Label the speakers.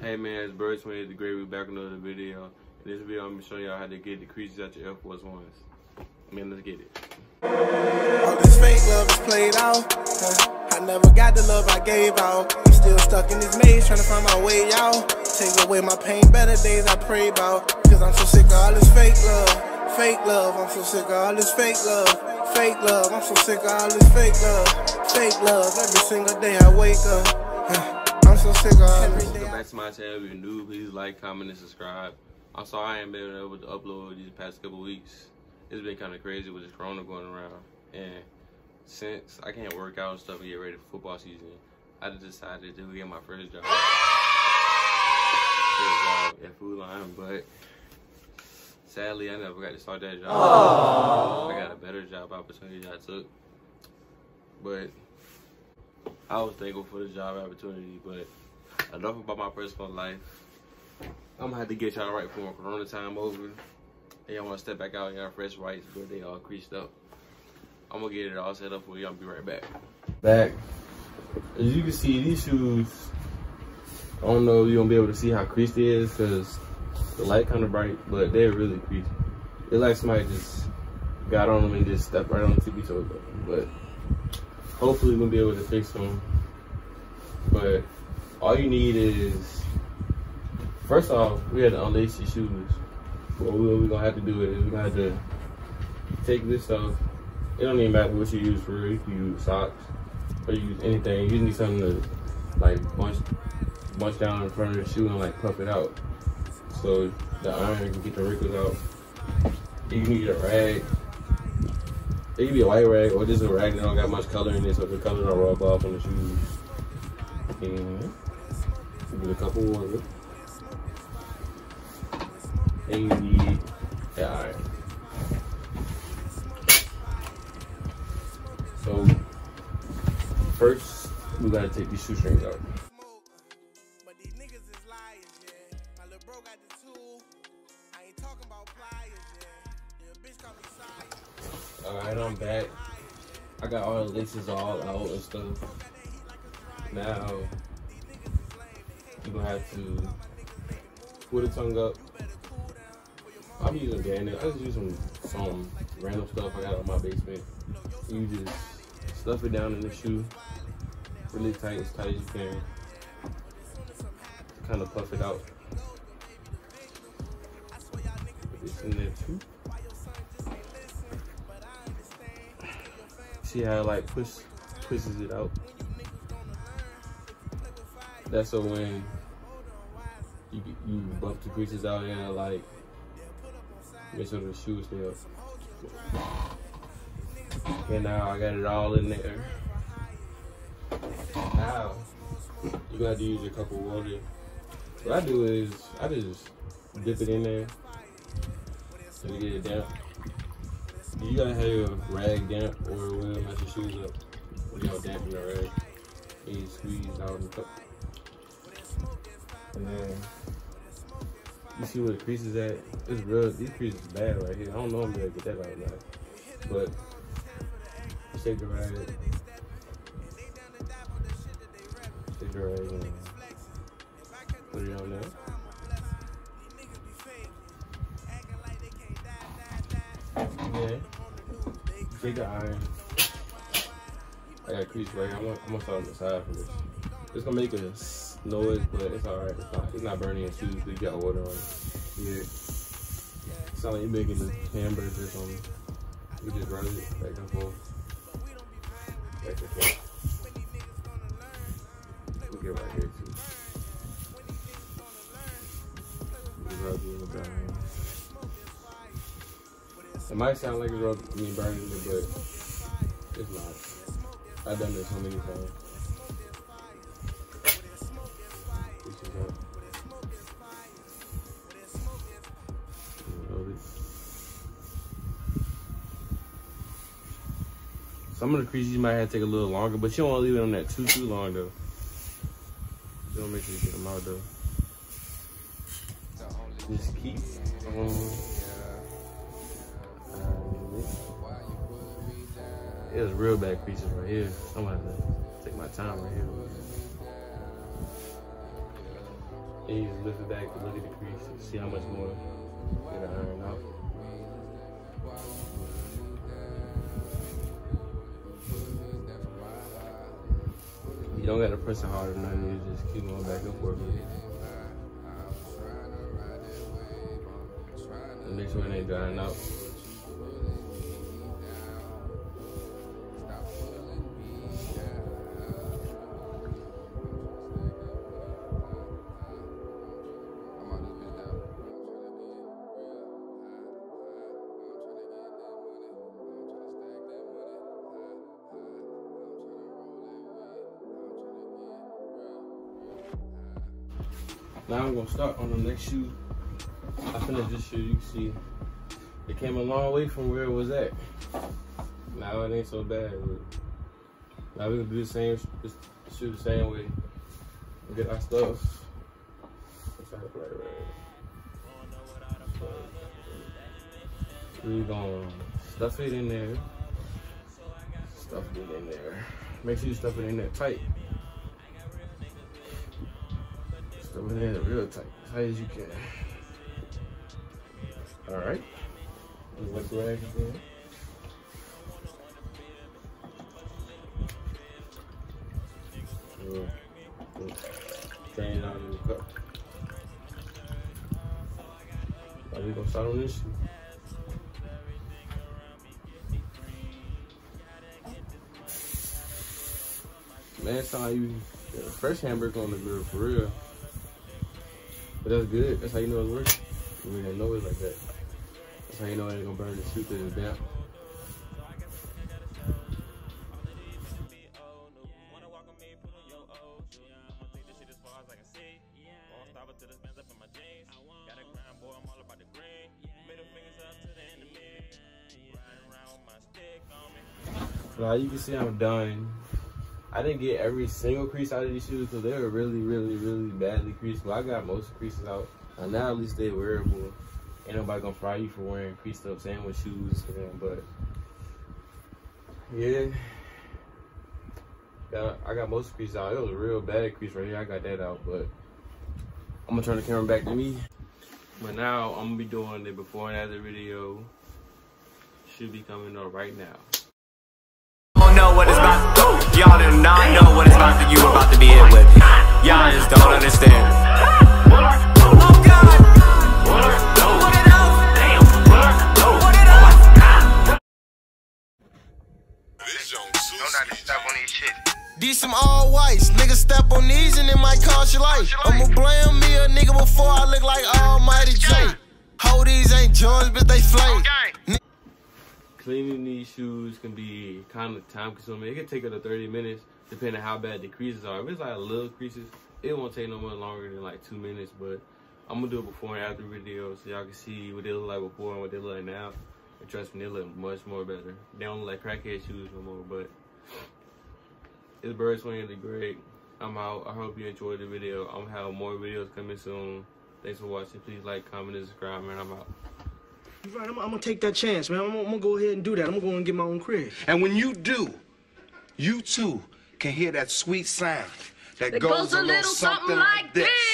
Speaker 1: Hey man, it's Bird 28 the Great. We back with another video. In this video, I'm gonna show y'all how to get the creases out your Air Force Ones. Man, let's get it.
Speaker 2: All this fake love is played out. Uh, I never got the love I gave out. Still stuck in this maze, trying to find my way out. Take away my pain, better days I pray about. Cause I'm so sick of all this fake love. Fake love, I'm so sick of all this fake love. Fake love, I'm so sick of all this fake love. Fake love, every single day I wake up. Uh, I'm so sick of.
Speaker 1: Welcome back to my channel. If you're new, please like, comment, and subscribe. I'm sorry I ain't been able to upload these past couple weeks. It's been kind of crazy with this corona going around. And since I can't work out and stuff and get ready for football season, I just decided to get my first job. First job at Food Lion, but sadly I never got to start that job. I got a better job opportunity that I took. But I was thankful for the job opportunity, but enough about my personal life. I'm gonna have to get y'all right before Corona time over. And y'all wanna step back out in y'all fresh whites, but they all creased up. I'm gonna get it all set up for you. I'll be right back. Back. As you can see, these shoes, I don't know if you're gonna be able to see how creased it is because the light kind of bright, but they're really creased. It's like somebody just got on them and just stepped right on the tippy toes. But hopefully we'll be able to fix them. But all you need is, first off, we had to unlace your shoes. What we're gonna have to do is we're gonna have to take this off. It don't even matter what you use for it. You use socks or you use anything. You need something to like bunch bunch down in front of the shoe and like puff it out. So the iron can get the wrinkles out. You need a rag. It could be a white rag or just a rag that don't got much color in it so the color don't rub off on the shoes. And a couple water. And you need that iron. So first we gotta take these shoestrings out. Alright, I'm back. I got all the laces all out and stuff. Now, you're gonna have to pull the tongue up. I'm using Gannett. I just use some, some random stuff I got in my basement. You just stuff it down in the shoe really tight, as tight as you can. Kind of puff it out. Put this in there too. See how it like push pushes it out. That's so when you you buff the creases out and like make sure the shoe stay up. And now I got it all in there. Now you gotta use a cup of water. What I do is I just dip it in there so get it damp. You gotta have your rag damp or whatever match your shoes up. When y'all dampen the rag, and you squeeze out the cup. And then you see where the crease is at. It's real. These creases bad right here. I don't know if I'm gonna get that right now, but you take the rag, take the rag, and put it on there. Yeah. The iron. I got crease right here. I'm gonna, I'm gonna start on the side for this. It's gonna make a noise, but it's alright. It's not, it's not burning your shoes because you got water on it. Yeah. It's not like you're making a hamburger or something. You just run it back and forth. Back and forth. We'll get right here too. Rub it down. It might sound like it's rub me burning it, but it's not. I've done this so many times. This is up. Rub it. Some of the creases might have to take a little longer, but you don't want to leave it on that too too long though. You don't make sure you get them out though. Just keep um, It's real bad creases right here. I'm gonna have to take my time right here. And you just lift it back and look at the crease and see how much more you gotta iron. You don't gotta press it hard or nothing, you just keep going back and forth. And make sure it ain't drying out. Now I'm gonna start on the next shoe. I finished this shoe, you can see it came a long way from where it was at. Now it ain't so bad. now we gonna do the same, shoe the same way. we get our stuff. We gonna stuff it in there. Stuff it in there. Make sure you stuff it in there tight. Stuff it in there real tight, as tight as you can. All right. What's rag again? Drain out of the cup. Now we gonna start on this it's how you yeah, fresh hamburger on the grill for real. But that's good. That's how you know it's working. We didn't know it like that. That's how you know it ain't gonna burn the shoe to the damp. Now you can see I'm done. I didn't get every single crease out of these shoes because they were really, really, really badly creased. But I got most creases out. And now at least they're wearable. Ain't nobody gonna fry you for wearing creased up sandwich shoes. But yeah. Got, I got most creases out. It was a real bad crease right here. I got that out, but I'm gonna turn the camera back to me. But now I'm gonna be doing the before and after video. Should be coming up right now
Speaker 3: Y'all do not know what it's about that you about to be hit with. Y'all just don't understand.
Speaker 2: These some all whites, niggas step on these and it might cost your life. I'ma blame me a nigga before I look like Almighty J. Ho, these ain't joints, but they flame
Speaker 1: cleaning these shoes can be kind of time consuming. It can take up to 30 minutes depending on how bad the creases are. If it's like a little creases, it won't take no more longer than like two minutes. But I'm gonna do a before and after video so y'all can see what they look like before and what they look like now. And trust me, they look much more better. They don't look like crackhead shoes no more. But it's Bird 28 the great. I'm out. I hope you enjoyed the video. I'm gonna have more videos coming soon. Thanks for watching. Please like, comment, and subscribe, man. I'm out.
Speaker 2: Right, I'm, I'm, gonna take that chance, man. I'm, I'm, gonna go ahead and do that. I'm gonna go and get my own crib.
Speaker 4: And when you do, you too can hear that sweet sound that
Speaker 5: it
Speaker 4: goes, goes a little, little something, something, like this. this.